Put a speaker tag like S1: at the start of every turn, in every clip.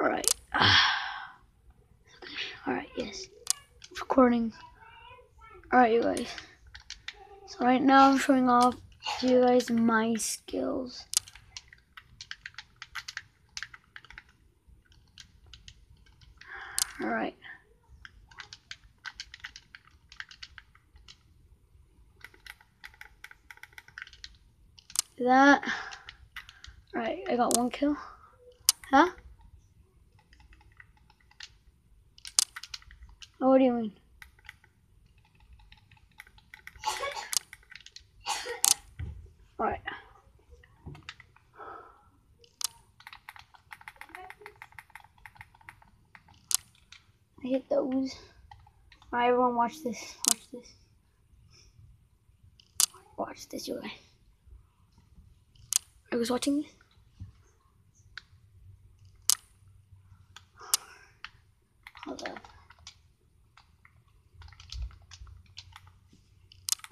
S1: Alright. Alright, ah. yes. Recording. Alright, you guys. So right now I'm showing off to you guys my skills. Alright. That. Alright, I got one kill. Huh? What do you mean? Alright. I hit those. Alright, everyone watch this. Watch this. Watch this, you guys. I was watching this.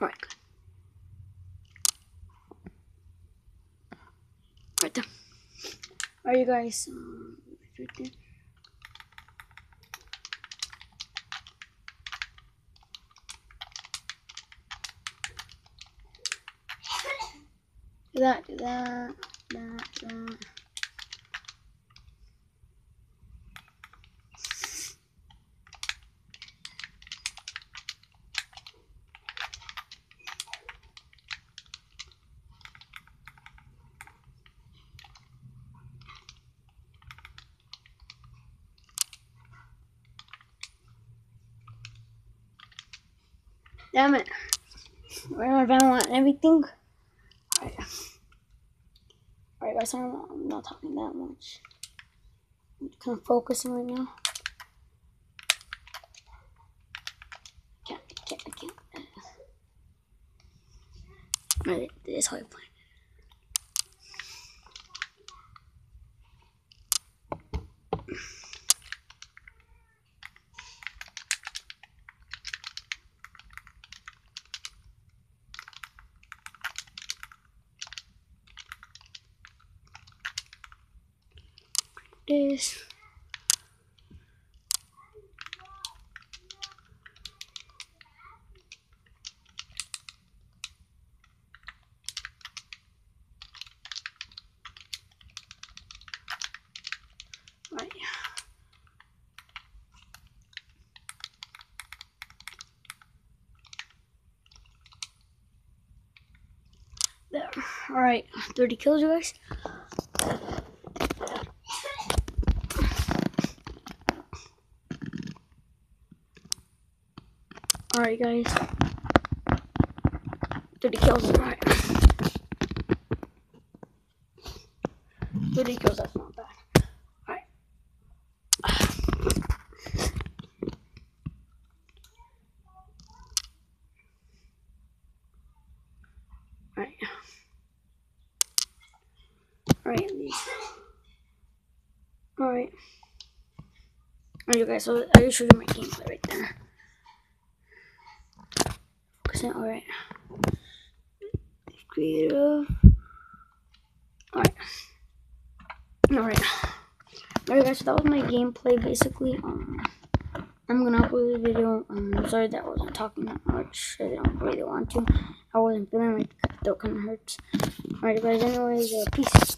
S1: Alright. Right there. Are you guys um, right there? Do that, do that, that, that. Damn it. We're on Valorant and everything. Alright. Alright guys, I'm I'm not talking that much. I'm kind of focusing right now. Can't, can't, I can't. Alright, this is how I play. This. Alright, 30 kills, guys. Alright, guys. 30 kills. Alright. 30 kills, that's not bad. Alright. Alright. Alright, Alright. Alright, you guys, so I showed you my gameplay right there. Focusing, alright. Creative. Alright. Alright. Alright, guys, so that was my gameplay basically. Um, I'm gonna upload the video. Um, I'm sorry that I wasn't talking that much. I didn't really want to. I wasn't feeling like that kind of hurts. Alright, guys, anyways, uh, peace.